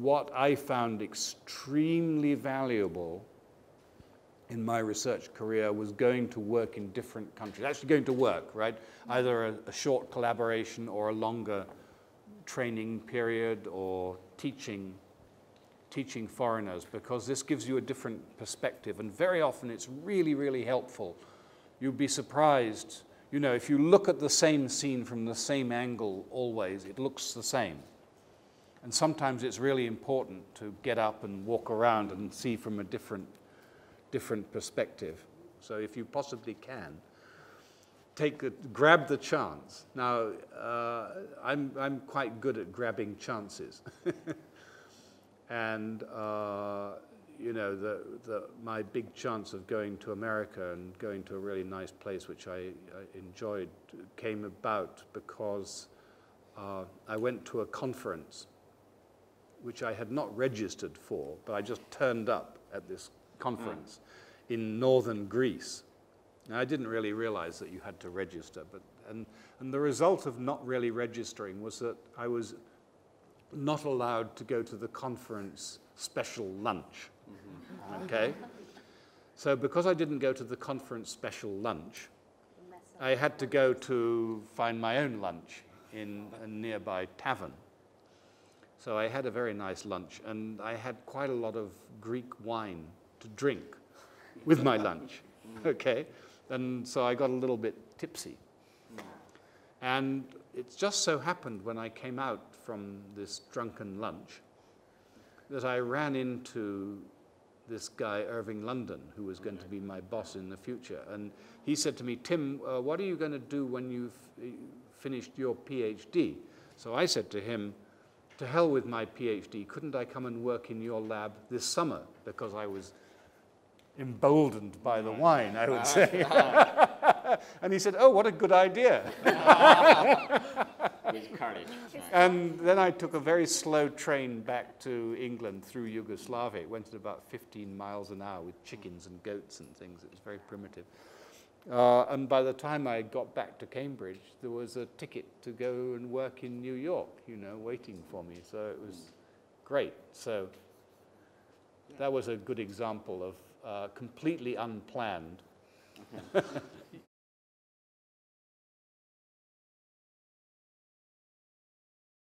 what I found extremely valuable in my research career was going to work in different countries, actually going to work, right? Either a, a short collaboration or a longer training period or teaching teaching foreigners because this gives you a different perspective. And very often it's really really helpful. You'd be surprised. You know if you look at the same scene from the same angle always it looks the same and sometimes it's really important to get up and walk around and see from a different different perspective so if you possibly can take a, grab the chance. Now, uh, I'm, I'm quite good at grabbing chances. and, uh, you know, the, the, my big chance of going to America and going to a really nice place, which I, I enjoyed, came about because uh, I went to a conference which I had not registered for, but I just turned up at this conference mm. in northern Greece. Now, I didn't really realize that you had to register, but, and, and the result of not really registering was that I was not allowed to go to the conference special lunch. Mm-hmm. Okay? So, because I didn't go to the conference special lunch, I had to go to find my own lunch in a nearby tavern. So, I had a very nice lunch, and I had quite a lot of Greek wine to drink with my lunch. Okay? And so I got a little bit tipsy. And it just so happened when I came out from this drunken lunch that I ran into this guy, Irving London, who was going to be my boss in the future. And he said to me, Tim, uh, what are you going to do when you've finished your PhD? So I said to him, to hell with my PhD, couldn't I come and work in your lab this summer? Because I was emboldened by the wine, I would say. and he said, Oh, what a good idea. With. And then I took a very slow train back to England through Yugoslavia. It went at about 15 miles an hour with chickens and goats and things. It was very primitive. Uh, and by the time I got back to Cambridge, there was a ticket to go and work in New York, you know, waiting for me. So it was great. So that was a good example of uh, completely unplanned